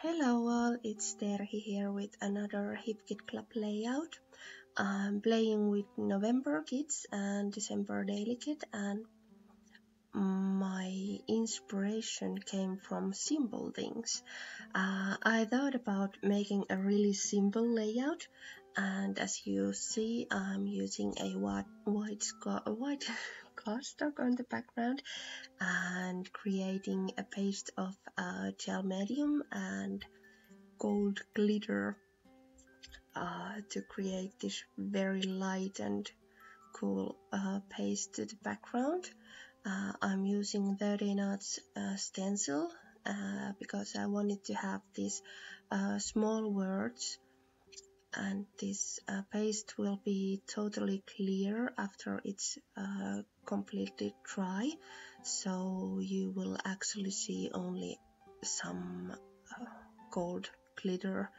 Hello all, it's Terhi here with another HipKit Club layout. I'm playing with November kits and December daily kit and my inspiration came from simple things. Uh, I thought about making a really simple layout and as you see I'm using a white, white, white cardstock on the background and creating a paste of uh, gel medium and gold glitter uh, to create this very light and cool uh, paste to the background. Uh, I'm using 30 knots uh, stencil uh, because I wanted to have these uh, small words and this uh, paste will be totally clear after it's uh, completely dry so you will actually see only some uh, gold glitter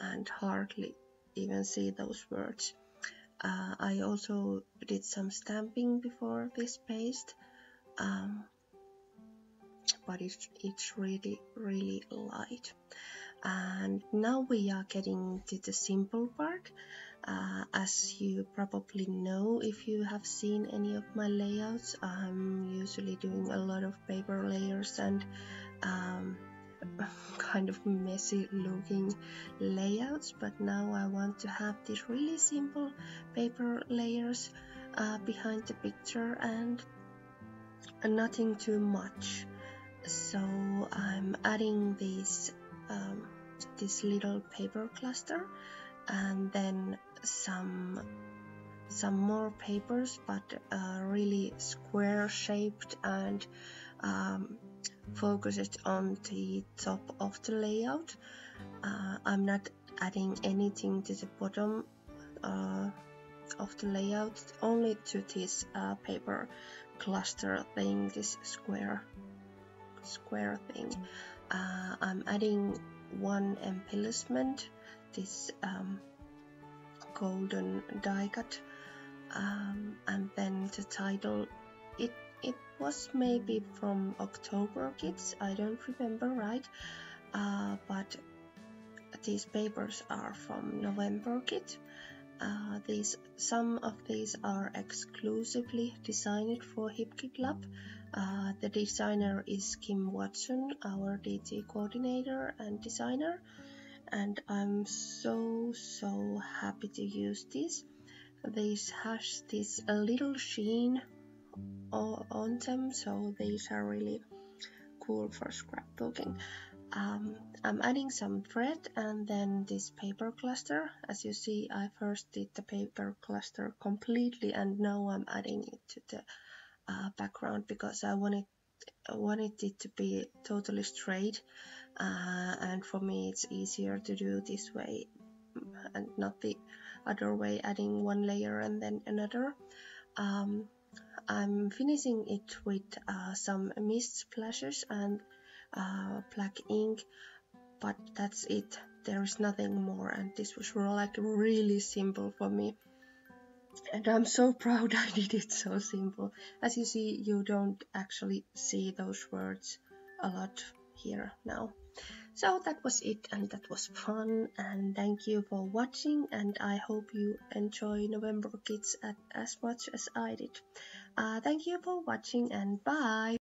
and hardly even see those words. Uh, I also did some stamping before this paste um, but it's, it's really really light. And now we are getting to the simple part. Uh, as you probably know if you have seen any of my layouts I'm usually doing a lot of paper layers and um, kind of messy looking layouts but now I want to have these really simple paper layers uh, behind the picture and nothing too much so I'm adding these um, this little paper cluster and then some some more papers but uh, really square shaped and um, focused on the top of the layout. Uh, I'm not adding anything to the bottom uh, of the layout only to this uh, paper cluster thing this square square thing. Uh, I'm adding one embellishment this um, golden die cut um, and then the title it it was maybe from October kits I don't remember right? Uh, but these papers are from November kit uh, these some of these are exclusively designed for HipKit Club uh, the designer is Kim Watson, our DT coordinator and designer, and I'm so so happy to use this. These has this little sheen on them, so these are really cool for scrapbooking. Um, I'm adding some thread and then this paper cluster. As you see, I first did the paper cluster completely and now I'm adding it to the uh, background because I wanted wanted it to be totally straight uh, and for me it's easier to do this way and not the other way adding one layer and then another. Um, I'm finishing it with uh, some mist splashes and uh, black ink but that's it. There is nothing more and this was like really simple for me and I'm so proud I did it so simple. As you see, you don't actually see those words a lot here now. So that was it and that was fun and thank you for watching and I hope you enjoy November Kits as much as I did. Uh, thank you for watching and bye!